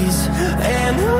and and